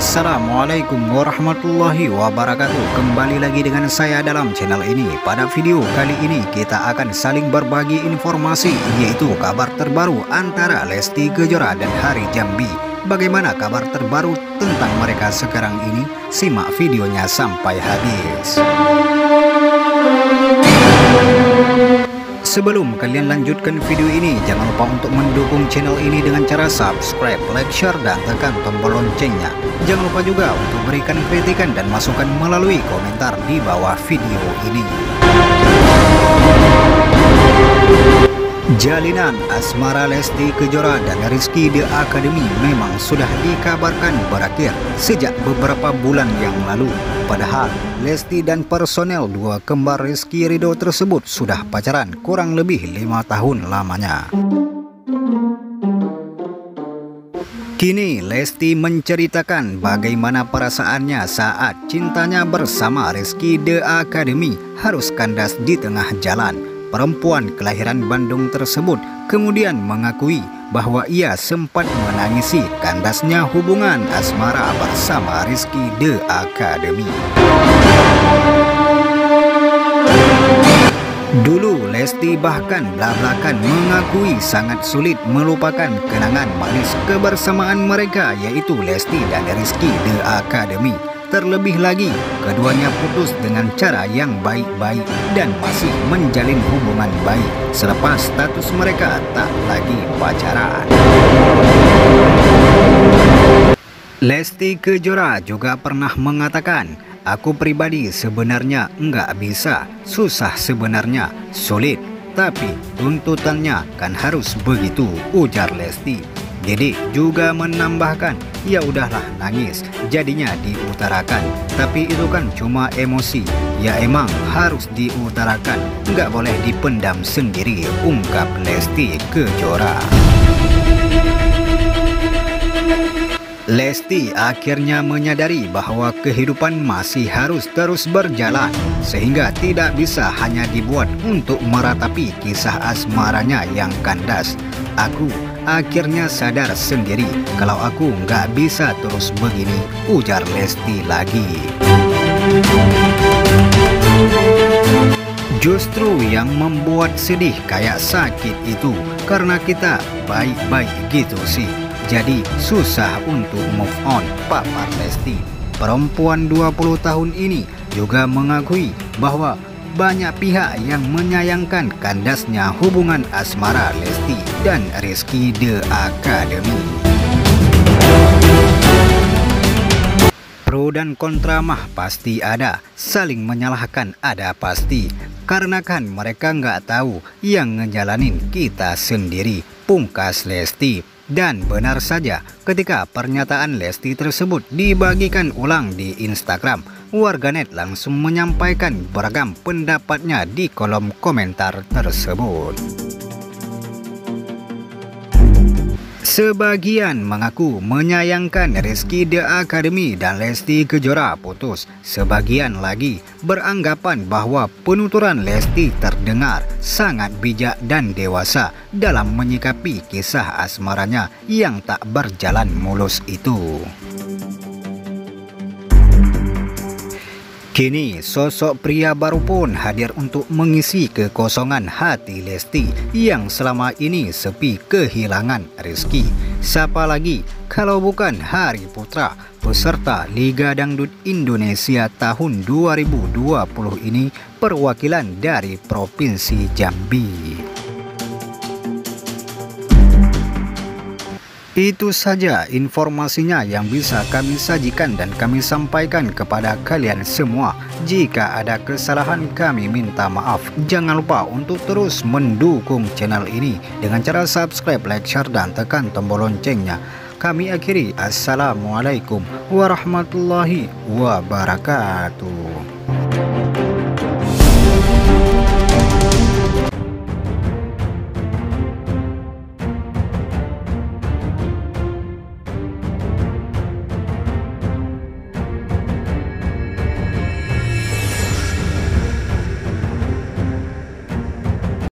Assalamualaikum warahmatullahi wabarakatuh. Kembali lagi dengan saya dalam channel ini. Pada video kali ini kita akan saling berbagi informasi Yaitu kabar terbaru antara Lesti Kejora dan Hari Jambi. Bagaimana kabar terbaru tentang mereka sekarang ini? Simak videonya sampai habis Sebelum kalian lanjutkan video ini, jangan lupa untuk mendukung channel ini dengan cara subscribe, like, share, dan tekan tombol loncengnya. Jangan lupa juga untuk berikan kritikan dan masukan melalui komentar di bawah video ini. Jalinan asmara Lesti Kejora dan Rizky The Academy memang sudah dikabarkan berakhir sejak beberapa bulan yang lalu. Padahal Lesti dan personel dua kembar Rizky Ridho tersebut sudah pacaran kurang lebih lima tahun lamanya. Kini Lesti menceritakan bagaimana perasaannya saat cintanya bersama Rizky The Academy harus kandas di tengah jalan Perempuan kelahiran Bandung tersebut kemudian mengakui bahwa ia sempat menangisi kandasnya hubungan asmara bersama Rizky The Academy. Dulu Lesti bahkan belak-belakan mengakui sangat sulit melupakan kenangan manis kebersamaan mereka yaitu Lesti dan Rizky The Academy. Terlebih lagi, keduanya putus dengan cara yang baik-baik dan masih menjalin hubungan baik selepas status mereka tak lagi pacaran. Lesti Kejora juga pernah mengatakan, Aku pribadi sebenarnya enggak bisa, susah sebenarnya, sulit, tapi tuntutannya kan harus begitu, ujar Lesti. Jadi juga menambahkan, ya udahlah nangis, jadinya diutarakan. Tapi itu kan cuma emosi, ya emang harus diutarakan, nggak boleh dipendam sendiri, ungkap Lesti Kejora. Lesti akhirnya menyadari bahwa kehidupan masih harus terus berjalan sehingga tidak bisa hanya dibuat untuk meratapi kisah asmaranya yang kandas. Aku akhirnya sadar sendiri kalau aku nggak bisa terus begini, ujar Lesti lagi. Justru yang membuat sedih kayak sakit itu karena kita baik-baik gitu sih. Jadi susah untuk move on, papar Lesti. Perempuan 20 tahun ini juga mengakui bahwa banyak pihak yang menyayangkan kandasnya hubungan asmara Lesti dan Rizky The Academy. Pro dan kontra mah pasti ada, saling menyalahkan ada pasti. Karena kan mereka nggak tahu yang ngejalanin kita sendiri, pungkas Lesti. Dan benar saja, ketika pernyataan Lesti tersebut dibagikan ulang di Instagram, warganet langsung menyampaikan beragam pendapatnya di kolom komentar tersebut. Sebagian mengaku menyayangkan Rizky The Academy dan Lesti Kejora putus. Sebagian lagi beranggapan bahwa penuturan Lesti terdengar sangat bijak dan dewasa dalam menyikapi kisah asmaranya yang tak berjalan mulus itu. Kini sosok pria baru pun hadir untuk mengisi kekosongan hati Lesti yang selama ini sepi kehilangan Rizky. Siapa lagi kalau bukan Hari Putra, peserta Liga Dangdut Indonesia tahun 2020 ini perwakilan dari Provinsi Jambi. Itu saja informasinya yang bisa kami sajikan dan kami sampaikan kepada kalian semua. Jika ada kesalahan kami minta maaf. Jangan lupa untuk terus mendukung channel ini dengan cara subscribe, like, share, dan tekan tombol loncengnya. Kami akhiri. Assalamualaikum warahmatullahi wabarakatuh.